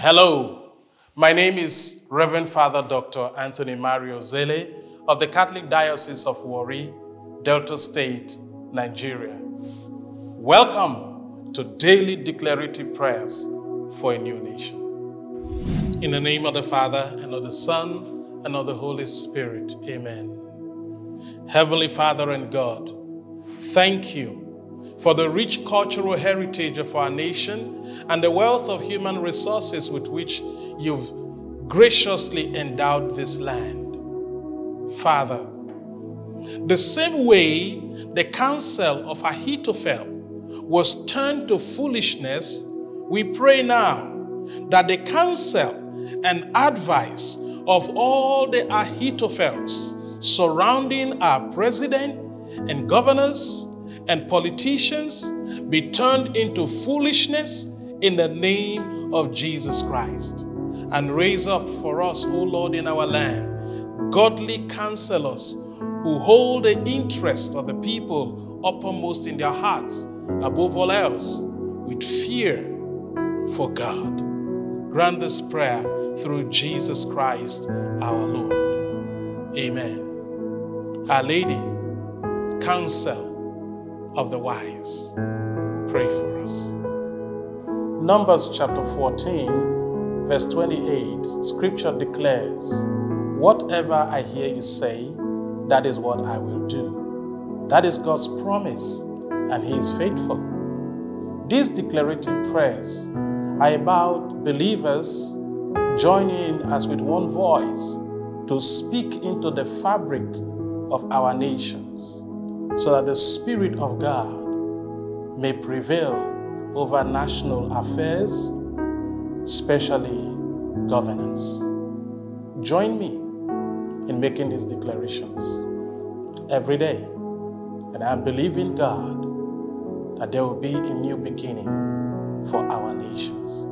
Hello, my name is Reverend Father Dr. Anthony Mario Ozele of the Catholic Diocese of Warri, Delta State, Nigeria. Welcome to daily declarative prayers for a new nation. In the name of the Father, and of the Son, and of the Holy Spirit, amen. Heavenly Father and God, thank you for the rich cultural heritage of our nation and the wealth of human resources with which you've graciously endowed this land. Father, the same way the counsel of Ahithophel was turned to foolishness, we pray now that the counsel and advice of all the Ahithophels surrounding our president and governors and politicians be turned into foolishness in the name of Jesus Christ. And raise up for us, O Lord, in our land, godly counselors who hold the interest of the people uppermost in their hearts, above all else, with fear for God. Grant this prayer through Jesus Christ our Lord. Amen. Our Lady, counsel of the wise. Pray for us. Numbers chapter 14, verse 28, scripture declares, Whatever I hear you say, that is what I will do. That is God's promise, and He is faithful. These declarative prayers are about believers joining us with one voice to speak into the fabric of our nations so that the Spirit of God may prevail over national affairs, especially governance. Join me in making these declarations every day. And I am believing God that there will be a new beginning for our nations.